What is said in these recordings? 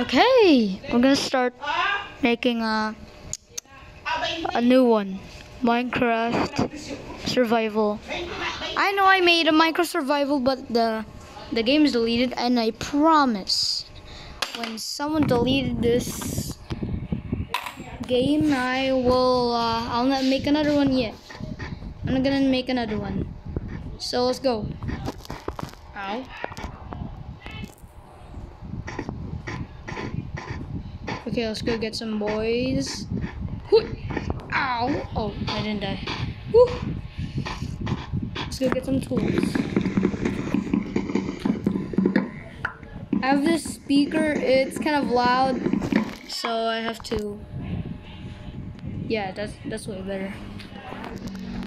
Okay, we're gonna start making a a new one. Minecraft survival. I know I made a Minecraft survival, but the the game is deleted, and I promise when someone deleted this game, I will. Uh, I'll not make another one yet. I'm not gonna make another one. So let's go. Ow. Okay, let's go get some boys. Ow! Oh, I didn't die. Woo! Let's go get some tools. I have this speaker, it's kind of loud, so I have to. Yeah, that's that's way better.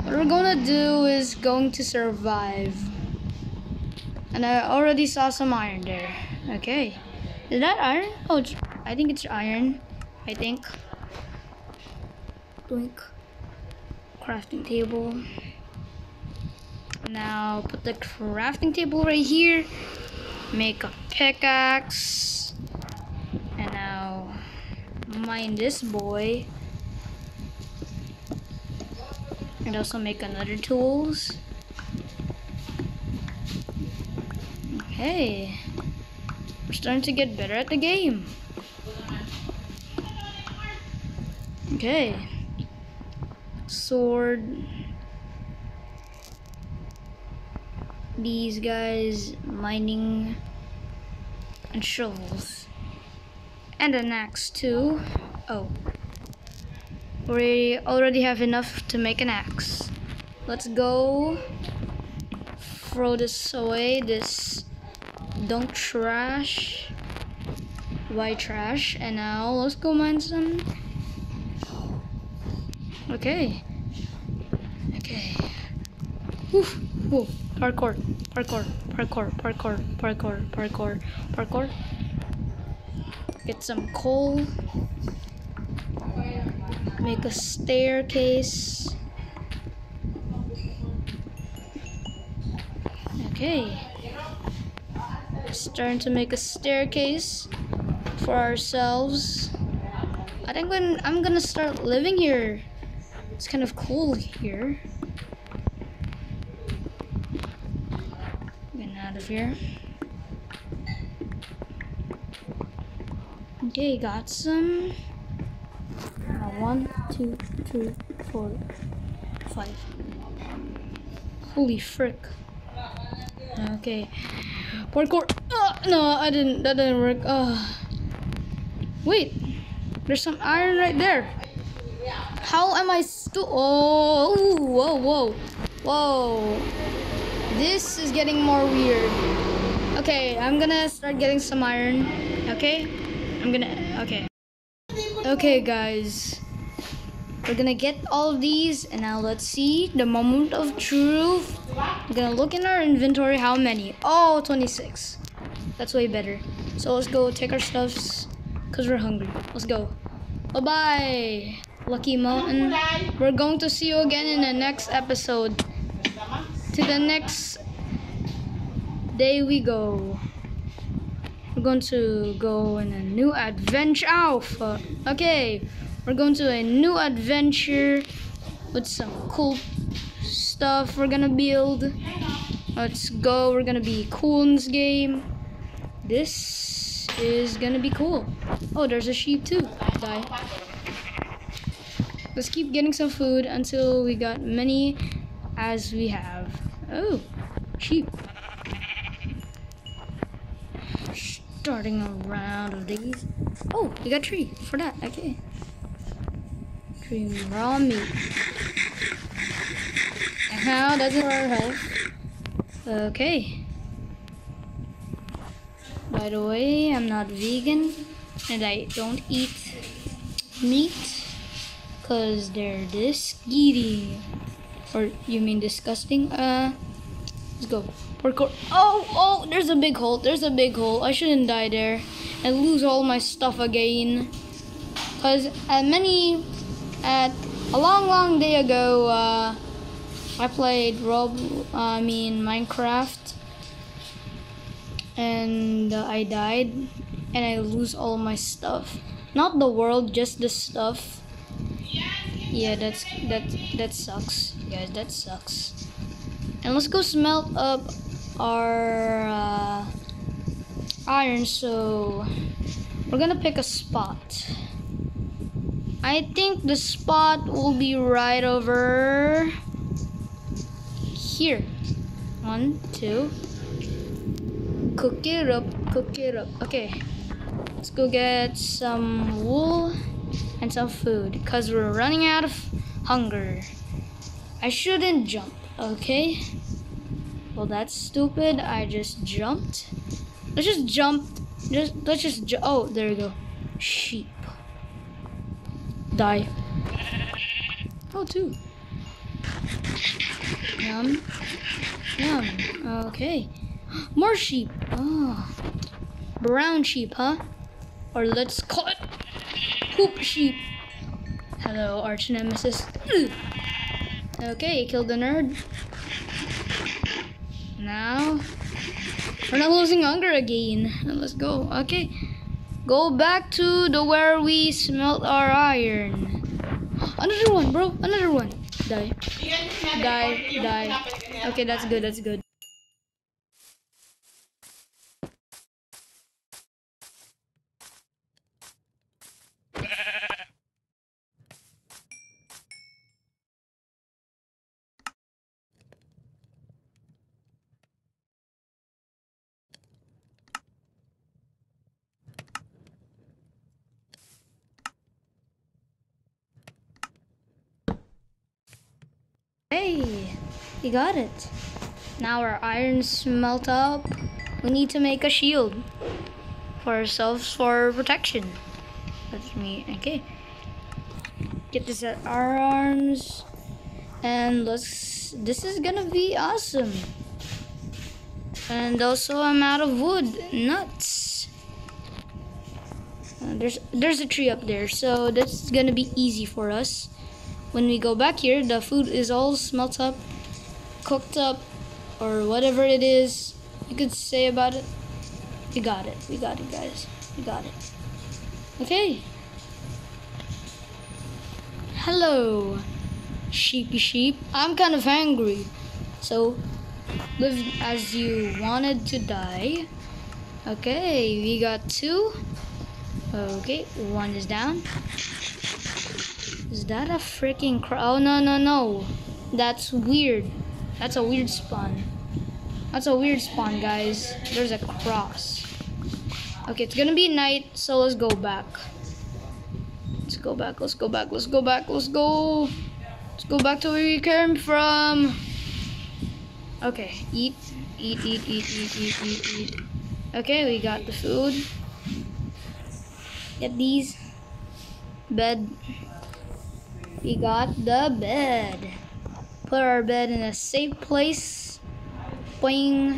What we're gonna do is going to survive. And I already saw some iron there. Okay. Is that iron? Oh, I think it's iron. I think. Blink. Crafting table. Now put the crafting table right here. Make a pickaxe. And now mine this boy. And also make another tools. Okay. We're starting to get better at the game. Okay. Sword. These guys mining and shovels. And an axe too. Oh. We already have enough to make an axe. Let's go throw this away. This don't trash. White trash. And now let's go mine some. Okay. Okay. Woof. Woof. Parkour. Parkour. Parkour. Parkour. Parkour. Parkour. Parkour. Get some coal. Make a staircase. Okay. Starting to make a staircase for ourselves. I think when I'm gonna start living here. It's kind of cool here. Getting out of here. Okay, got some. One, two, three, four, five. Holy frick. Okay. Parkour. Uh, no, I didn't. That didn't work. Uh. Wait. There's some iron right there. How am I still? Oh, ooh, whoa, whoa, whoa. This is getting more weird. Okay, I'm gonna start getting some iron. Okay? I'm gonna. Okay. Okay, guys. We're gonna get all these, and now let's see the moment of truth. We're gonna look in our inventory how many. Oh, 26. That's way better. So let's go take our stuffs, because we're hungry. Let's go. Bye bye, Lucky Mountain. We're going to see you again in the next episode. To the next day we go. We're going to go in a new adventure. Alpha. Okay, we're going to a new adventure with some cool stuff we're gonna build. Let's go. We're gonna be cool in this game. This is gonna be cool. Oh, there's a sheep too. Let's keep getting some food until we got many as we have. Oh, sheep. Starting a round of these. Oh, you got tree for that. Okay. Tree raw meat. How does it health? Okay. By the way, I'm not vegan and I don't eat meat because they're this disgusting. Or you mean disgusting? Uh, let's go. Parkour. Oh, oh, there's a big hole. There's a big hole. I shouldn't die there and lose all my stuff again. Because at many, at a long, long day ago, uh, I played Rob, I mean Minecraft, and uh, I died and I lose all my stuff. Not the world, just the stuff. Yeah, that's that that sucks, guys. That sucks. And let's go smelt up our uh, iron. So we're gonna pick a spot. I think the spot will be right over here. One, two. Cook it up, cook it up. Okay, let's go get some wool and some food because we're running out of hunger. I shouldn't jump, okay? Well, that's stupid. I just jumped. Let's just jump. Just let's just ju oh, there we go. Sheep. Die. Oh, two. Yum. Yum. Okay. More sheep. Oh. Brown sheep, huh? Or let's call it poop sheep. Hello, arch nemesis. Okay, killed the nerd. Now, we're not losing hunger again. Let's go. Okay. Go back to the where we smelt our iron. Another one, bro. Another one. Die. Die. Die. Okay, that's good. That's good. We got it. Now our iron smelt up. We need to make a shield for ourselves for protection. That's me. Okay. Get this at our arms. And let's this is gonna be awesome. And also I'm out of wood. Nuts. Uh, there's there's a tree up there, so that's gonna be easy for us when we go back here, the food is all smelt up, cooked up, or whatever it is you could say about it. We got it. We got it, guys. We got it. Okay. Hello, sheepy sheep. I'm kind of angry. So, live as you wanted to die. Okay, we got two. Okay, one is down. Is that a freaking cro- Oh, no, no, no. That's weird. That's a weird spawn. That's a weird spawn, guys. There's a cross. Okay, it's gonna be night, so let's go back. Let's go back, let's go back, let's go back, let's go. Let's go back to where we came from. Okay, eat, eat, eat, eat, eat, eat, eat, eat. Okay, we got the food. Get these. Bed. We got the bed. Put our bed in a safe place. Boing.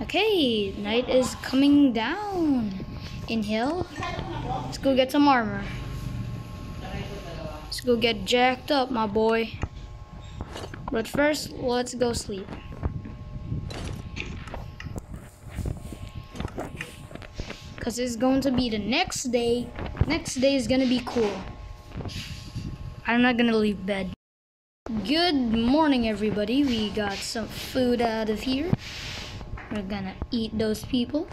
Okay, night is coming down. Inhale. Let's go get some armor. Let's go get jacked up, my boy. But first, let's go sleep. Because it's going to be the next day. Next day is going to be cool. I'm not gonna leave bed. Good morning, everybody. We got some food out of here. We're gonna eat those people.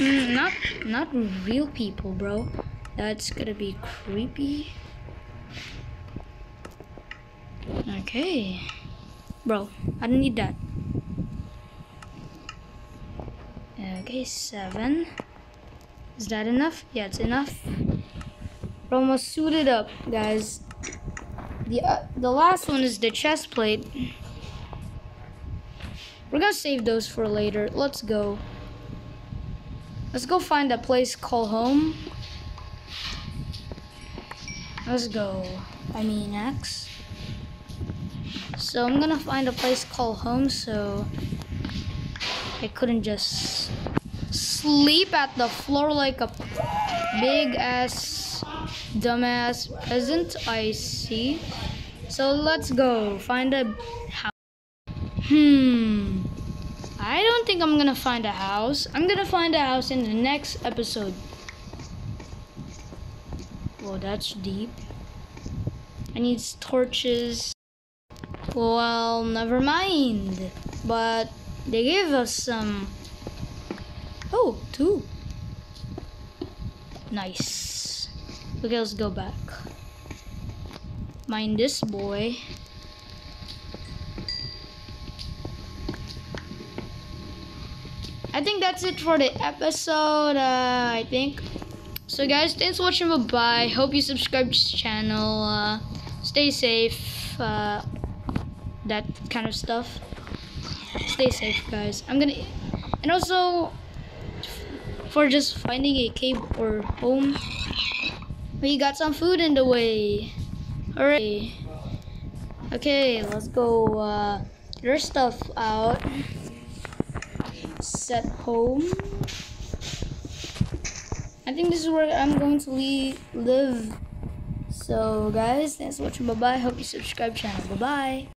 Mm, not, not real people, bro. That's gonna be creepy. Okay. Bro, I don't need that. Okay, seven. Is that enough? Yeah, it's enough. We're almost suited up, guys. The, uh, the last one is the chest plate. We're gonna save those for later. Let's go. Let's go find a place called home. Let's go. I mean X. So I'm gonna find a place called home so I couldn't just sleep at the floor like a big ass dumbass peasant, I see. So let's go find a house. Hmm. I don't think I'm gonna find a house. I'm gonna find a house in the next episode. Well, that's deep. I need torches. Well, never mind. But they gave us some. Oh, two. Nice. Okay, let's go back. Mind this boy. I think that's it for the episode. Uh, I think. So guys, thanks for watching. Bye bye. Hope you subscribe to this channel. Uh, stay safe. Uh, that kind of stuff. Stay safe, guys. I'm gonna, and also for just finding a cave or home. We got some food in the way. Alright. Okay, let's go uh, our stuff out set home. I think this is where I'm going to live. So guys, thanks for watching. Bye bye. Hope you subscribe channel. Bye bye.